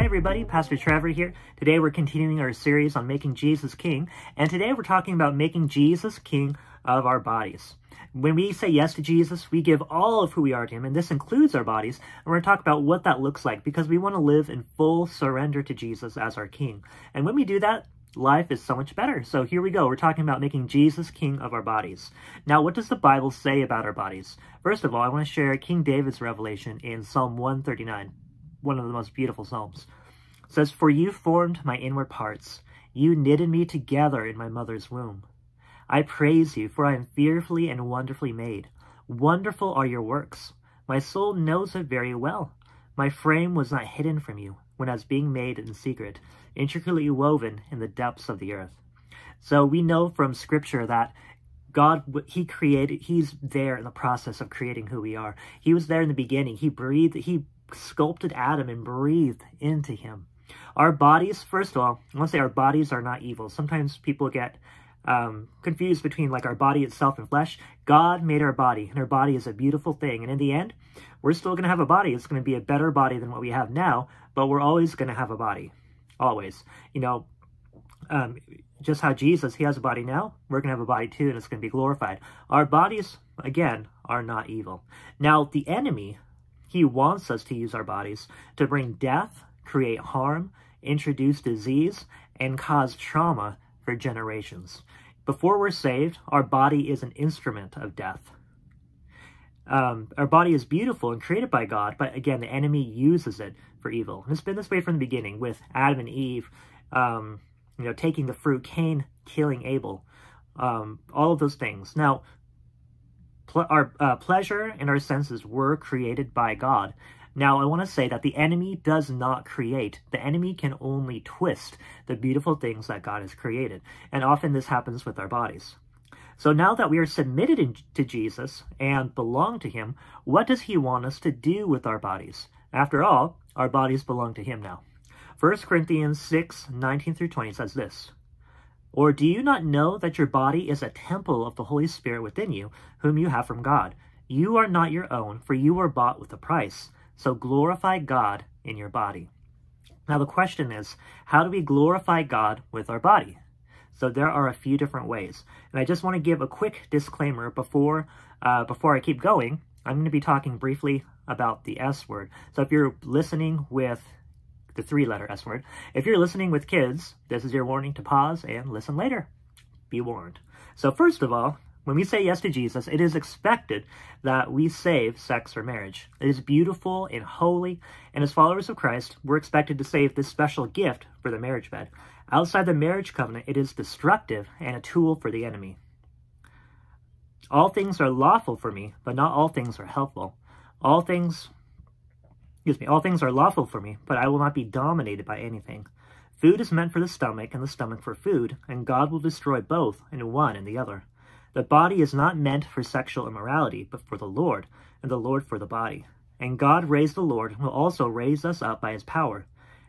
Hi everybody, Pastor Trevor here. Today we're continuing our series on making Jesus king, and today we're talking about making Jesus king of our bodies. When we say yes to Jesus, we give all of who we are to him, and this includes our bodies, and we're going to talk about what that looks like because we want to live in full surrender to Jesus as our king. And when we do that, life is so much better. So here we go. We're talking about making Jesus king of our bodies. Now, what does the Bible say about our bodies? First of all, I want to share King David's revelation in Psalm 139 one of the most beautiful psalms. It says, For you formed my inward parts. You knitted me together in my mother's womb. I praise you, for I am fearfully and wonderfully made. Wonderful are your works. My soul knows it very well. My frame was not hidden from you when I was being made in secret, intricately woven in the depths of the earth. So we know from Scripture that God, He created, He's there in the process of creating who we are. He was there in the beginning. He breathed, He sculpted Adam and breathed into him. Our bodies, first of all, I want to say our bodies are not evil. Sometimes people get um, confused between like our body itself and flesh. God made our body, and our body is a beautiful thing. And in the end, we're still going to have a body. It's going to be a better body than what we have now, but we're always going to have a body. Always. You know, um, just how Jesus, he has a body now, we're going to have a body too, and it's going to be glorified. Our bodies, again, are not evil. Now, the enemy, he wants us to use our bodies to bring death, create harm, introduce disease, and cause trauma for generations. Before we're saved, our body is an instrument of death. Um, our body is beautiful and created by God, but again, the enemy uses it for evil. And it's been this way from the beginning with Adam and Eve, um, you know, taking the fruit, Cain killing Abel, um, all of those things. Now, our uh, pleasure and our senses were created by God. Now, I want to say that the enemy does not create. The enemy can only twist the beautiful things that God has created. And often this happens with our bodies. So now that we are submitted to Jesus and belong to him, what does he want us to do with our bodies? After all, our bodies belong to him now. 1 Corinthians 6, 19 through 20 says this, or do you not know that your body is a temple of the Holy Spirit within you, whom you have from God? You are not your own, for you were bought with a price. So glorify God in your body. Now the question is, how do we glorify God with our body? So there are a few different ways. And I just want to give a quick disclaimer before, uh, before I keep going. I'm going to be talking briefly about the S word. So if you're listening with the three-letter S word. If you're listening with kids, this is your warning to pause and listen later. Be warned. So first of all, when we say yes to Jesus, it is expected that we save sex or marriage. It is beautiful and holy, and as followers of Christ, we're expected to save this special gift for the marriage bed. Outside the marriage covenant, it is destructive and a tool for the enemy. All things are lawful for me, but not all things are helpful. All things Excuse me, all things are lawful for me, but I will not be dominated by anything. Food is meant for the stomach, and the stomach for food, and God will destroy both and one and the other. The body is not meant for sexual immorality, but for the Lord, and the Lord for the body. And God raised the Lord, and will also raise us up by his power.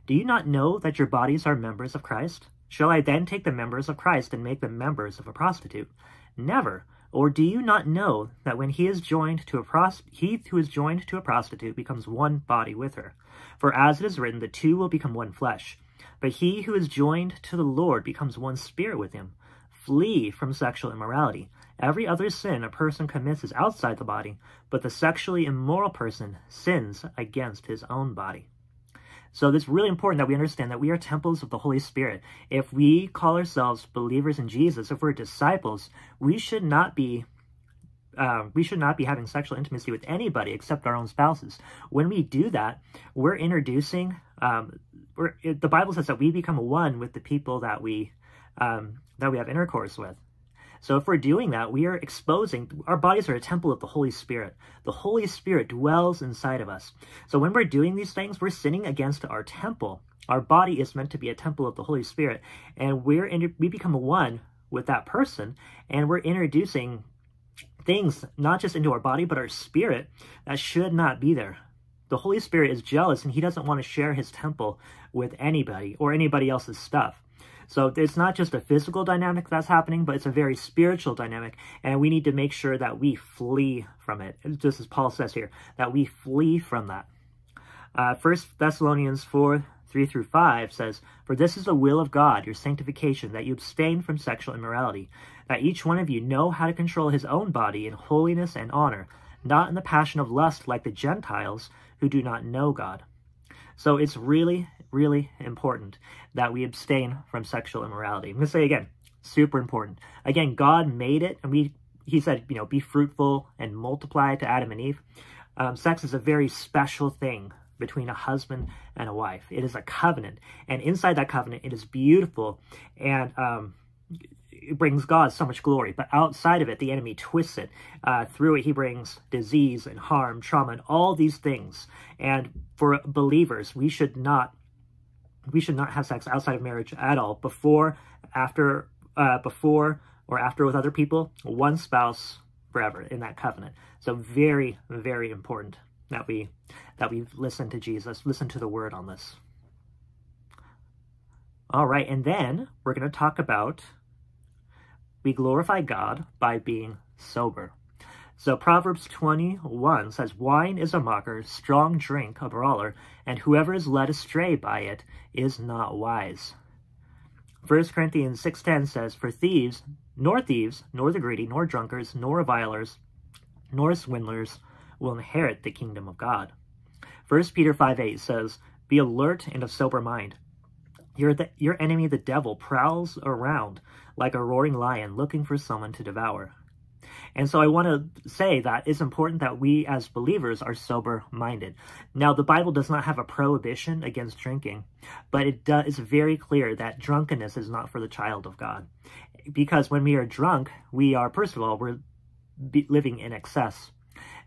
Do you not know that your bodies are members of Christ? Shall I then take the members of Christ and make them members of a prostitute? Never. Or do you not know that when he is joined to a prost he who is joined to a prostitute becomes one body with her? For as it is written, the two will become one flesh. But he who is joined to the Lord becomes one spirit with him. Flee from sexual immorality. Every other sin a person commits is outside the body, but the sexually immoral person sins against his own body. So it's really important that we understand that we are temples of the Holy Spirit. If we call ourselves believers in Jesus, if we're disciples, we should not be uh, we should not be having sexual intimacy with anybody except our own spouses. When we do that, we're introducing. Um, we're, it, the Bible says that we become one with the people that we um, that we have intercourse with. So if we're doing that, we are exposing, our bodies are a temple of the Holy Spirit. The Holy Spirit dwells inside of us. So when we're doing these things, we're sinning against our temple. Our body is meant to be a temple of the Holy Spirit, and we're in, we become one with that person, and we're introducing things not just into our body, but our spirit that should not be there. The Holy Spirit is jealous, and he doesn't want to share his temple with anybody or anybody else's stuff. So it's not just a physical dynamic that's happening, but it's a very spiritual dynamic, and we need to make sure that we flee from it, just as Paul says here, that we flee from that. Uh, 1 Thessalonians 4, 3 through 5 says, For this is the will of God, your sanctification, that you abstain from sexual immorality, that each one of you know how to control his own body in holiness and honor, not in the passion of lust like the Gentiles who do not know God. So it's really, really important that we abstain from sexual immorality. I'm going to say again, super important. Again, God made it, and we he said, you know, be fruitful and multiply to Adam and Eve. Um, sex is a very special thing between a husband and a wife. It is a covenant, and inside that covenant, it is beautiful, and um, it brings God so much glory. But outside of it, the enemy twists it. Uh, through it, he brings disease and harm, trauma, and all these things. And for believers, we should not we should not have sex outside of marriage at all. Before, after, uh, before or after with other people, one spouse forever in that covenant. So very, very important that we that we listen to Jesus, listen to the word on this. All right, and then we're going to talk about we glorify God by being sober. So Proverbs 21 says, Wine is a mocker, strong drink a brawler, and whoever is led astray by it is not wise. 1 Corinthians 6.10 says, For thieves, nor thieves, nor the greedy, nor drunkards, nor revilers, nor swindlers will inherit the kingdom of God. 1 Peter 5.8 says, Be alert and of sober mind. Your, your enemy, the devil, prowls around like a roaring lion looking for someone to devour. And so I want to say that it's important that we as believers are sober minded. Now, the Bible does not have a prohibition against drinking, but it it's very clear that drunkenness is not for the child of God. Because when we are drunk, we are, first of all, we're living in excess.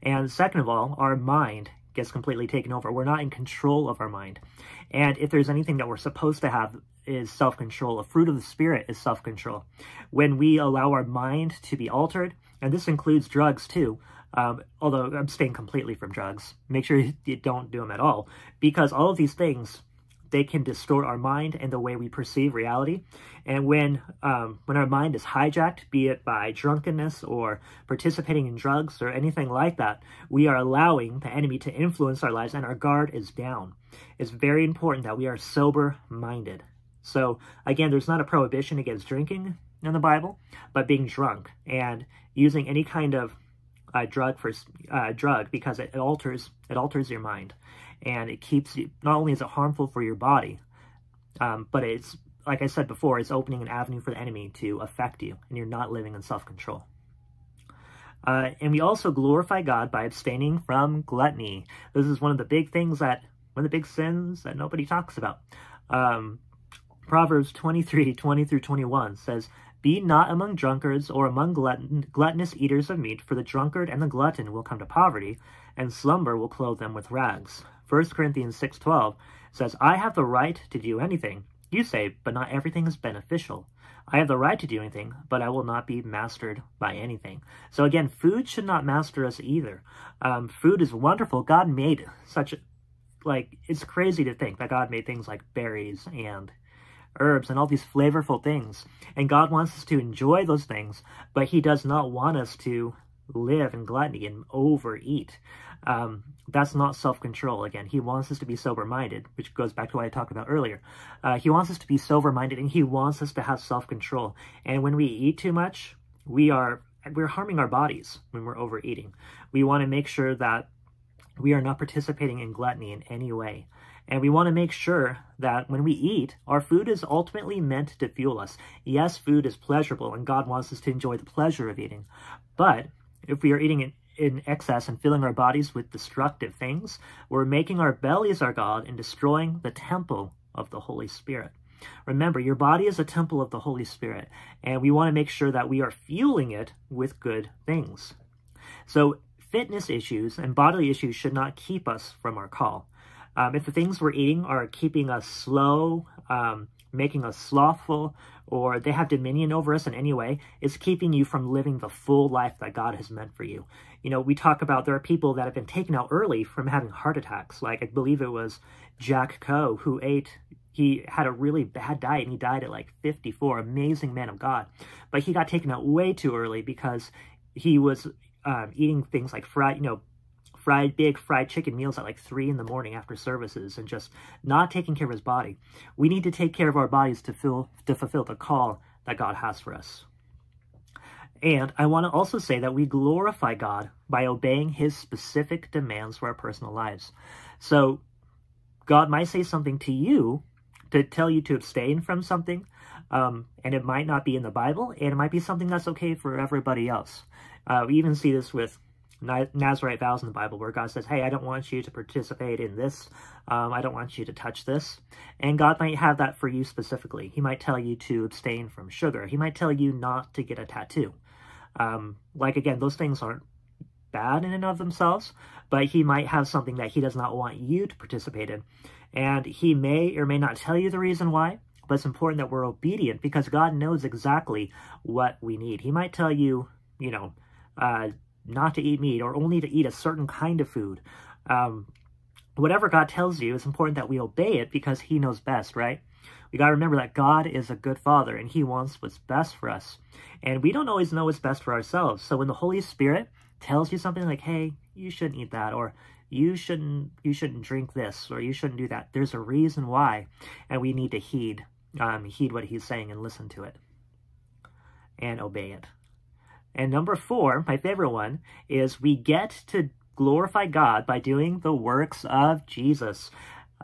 And second of all, our mind gets completely taken over. We're not in control of our mind. And if there's anything that we're supposed to have is self-control. A fruit of the Spirit is self-control. When we allow our mind to be altered, and this includes drugs too, um, although abstain completely from drugs. Make sure you don't do them at all, because all of these things, they can distort our mind and the way we perceive reality. And when um, when our mind is hijacked, be it by drunkenness or participating in drugs or anything like that, we are allowing the enemy to influence our lives and our guard is down. It's very important that we are sober-minded. So again, there's not a prohibition against drinking in the Bible, but being drunk and using any kind of uh, drug for uh, drug because it, it, alters it alters your mind and it keeps you. Not only is it harmful for your body, um, but it's like I said before, it's opening an avenue for the enemy to affect you, and you're not living in self control. Uh, and we also glorify God by abstaining from gluttony. This is one of the big things that, one of the big sins that nobody talks about. Um, Proverbs 23, 20 through 21 says, Be not among drunkards or among glutton, gluttonous eaters of meat, for the drunkard and the glutton will come to poverty, and slumber will clothe them with rags. 1 Corinthians 6.12 says, I have the right to do anything. You say, but not everything is beneficial. I have the right to do anything, but I will not be mastered by anything. So again, food should not master us either. Um, food is wonderful. God made such, like, it's crazy to think that God made things like berries and herbs and all these flavorful things. And God wants us to enjoy those things, but he does not want us to live in gluttony and overeat. Um, that's not self-control. Again, he wants us to be sober-minded, which goes back to what I talked about earlier. Uh, he wants us to be sober-minded and he wants us to have self-control. And when we eat too much, we are we're harming our bodies when we're overeating. We want to make sure that we are not participating in gluttony in any way. And we want to make sure that when we eat, our food is ultimately meant to fuel us. Yes, food is pleasurable, and God wants us to enjoy the pleasure of eating. But if we are eating in, in excess and filling our bodies with destructive things, we're making our bellies our God and destroying the temple of the Holy Spirit. Remember, your body is a temple of the Holy Spirit, and we want to make sure that we are fueling it with good things. So fitness issues and bodily issues should not keep us from our call. Um, if the things we're eating are keeping us slow, um, making us slothful, or they have dominion over us in any way, it's keeping you from living the full life that God has meant for you. You know, we talk about there are people that have been taken out early from having heart attacks. Like, I believe it was Jack Coe who ate he had a really bad diet and he died at like 54 amazing man of god but he got taken out way too early because he was um, eating things like fried you know fried big fried chicken meals at like three in the morning after services and just not taking care of his body. We need to take care of our bodies to fill to fulfill the call that God has for us. And I want to also say that we glorify God by obeying his specific demands for our personal lives. So God might say something to you to tell you to abstain from something, um, and it might not be in the Bible, and it might be something that's okay for everybody else. Uh, we even see this with Nazarite vows in the Bible where God says, hey, I don't want you to participate in this. Um, I don't want you to touch this. And God might have that for you specifically. He might tell you to abstain from sugar. He might tell you not to get a tattoo. Um, like, again, those things aren't bad in and of themselves, but he might have something that he does not want you to participate in. And he may or may not tell you the reason why, but it's important that we're obedient because God knows exactly what we need. He might tell you, you know, uh, not to eat meat or only to eat a certain kind of food. Um, whatever God tells you, it's important that we obey it because he knows best, right? We got to remember that God is a good father and he wants what's best for us. And we don't always know what's best for ourselves. So when the Holy Spirit tells you something like, hey, you shouldn't eat that, or you shouldn't you shouldn't drink this, or you shouldn't do that, there's a reason why. And we need to heed, um, heed what he's saying and listen to it and obey it. And number four, my favorite one, is we get to glorify God by doing the works of Jesus.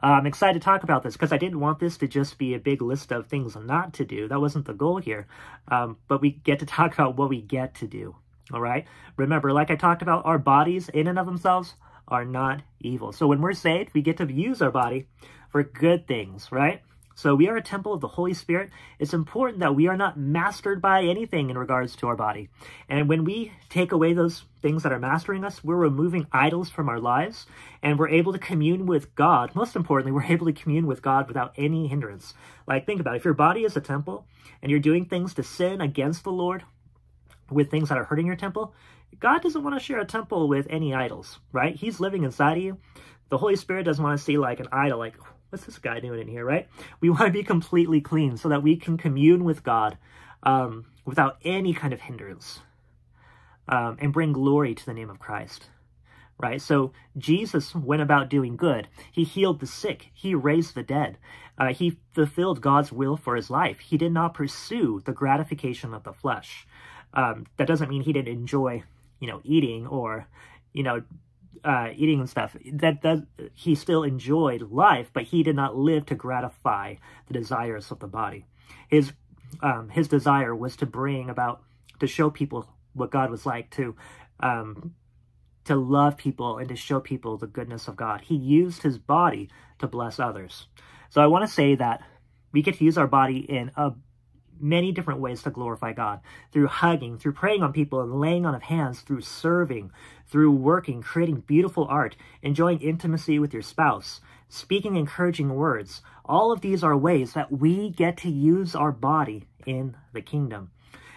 I'm excited to talk about this because I didn't want this to just be a big list of things not to do. That wasn't the goal here. Um, but we get to talk about what we get to do. All right? Remember, like I talked about, our bodies in and of themselves are not evil. So when we're saved, we get to use our body for good things, right? So we are a temple of the Holy Spirit. It's important that we are not mastered by anything in regards to our body. And when we take away those things that are mastering us, we're removing idols from our lives and we're able to commune with God. Most importantly, we're able to commune with God without any hindrance. Like think about it. If your body is a temple and you're doing things to sin against the Lord with things that are hurting your temple, God doesn't want to share a temple with any idols, right? He's living inside of you. The Holy Spirit doesn't want to see like an idol, like, what's this guy doing in here, right? We want to be completely clean so that we can commune with God um, without any kind of hindrance um, and bring glory to the name of Christ, right? So Jesus went about doing good. He healed the sick. He raised the dead. Uh, he fulfilled God's will for his life. He did not pursue the gratification of the flesh. Um, that doesn't mean he didn't enjoy, you know, eating or, you know, uh, eating and stuff, that does he still enjoyed life, but he did not live to gratify the desires of the body. His um, his desire was to bring about to show people what God was like, to um, to love people and to show people the goodness of God. He used his body to bless others. So I want to say that we get to use our body in a many different ways to glorify God through hugging, through praying on people and laying on of hands, through serving, through working, creating beautiful art, enjoying intimacy with your spouse, speaking encouraging words. All of these are ways that we get to use our body in the kingdom.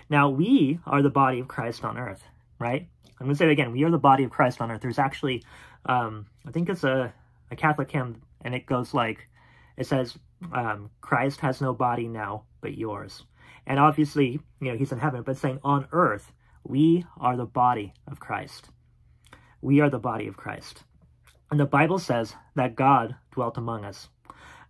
Now, we are the body of Christ on earth, right? I'm going to say it again. We are the body of Christ on earth. There's actually, um, I think it's a, a Catholic hymn, and it goes like, it says, um, Christ has no body now but yours. And obviously, you know, he's in heaven, but saying on earth, we are the body of Christ. We are the body of Christ. And the Bible says that God dwelt among us.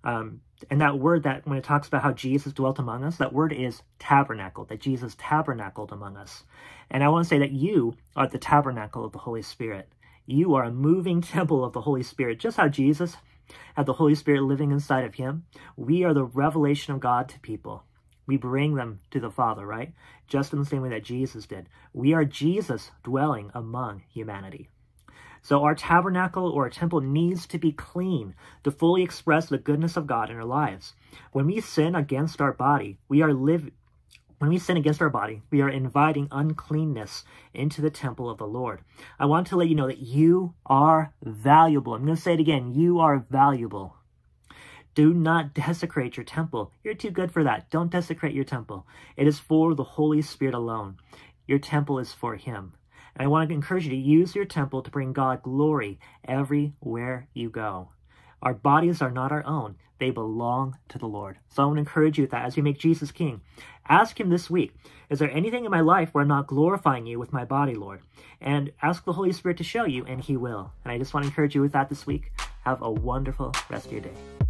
Um, and that word that when it talks about how Jesus dwelt among us, that word is tabernacle, that Jesus tabernacled among us. And I want to say that you are the tabernacle of the Holy Spirit. You are a moving temple of the Holy Spirit, just how Jesus had the Holy Spirit living inside of him. We are the revelation of God to people. We bring them to the Father, right? Just in the same way that Jesus did. We are Jesus dwelling among humanity. So our tabernacle or our temple needs to be clean to fully express the goodness of God in our lives. When we sin against our body, we are live when we sin against our body, we are inviting uncleanness into the temple of the Lord. I want to let you know that you are valuable. I'm going to say it again. You are valuable. Do not desecrate your temple. You're too good for that. Don't desecrate your temple. It is for the Holy Spirit alone. Your temple is for Him. And I want to encourage you to use your temple to bring God glory everywhere you go. Our bodies are not our own. They belong to the Lord. So I want to encourage you with that as you make Jesus king. Ask him this week, is there anything in my life where I'm not glorifying you with my body, Lord? And ask the Holy Spirit to show you, and he will. And I just want to encourage you with that this week. Have a wonderful rest of your day.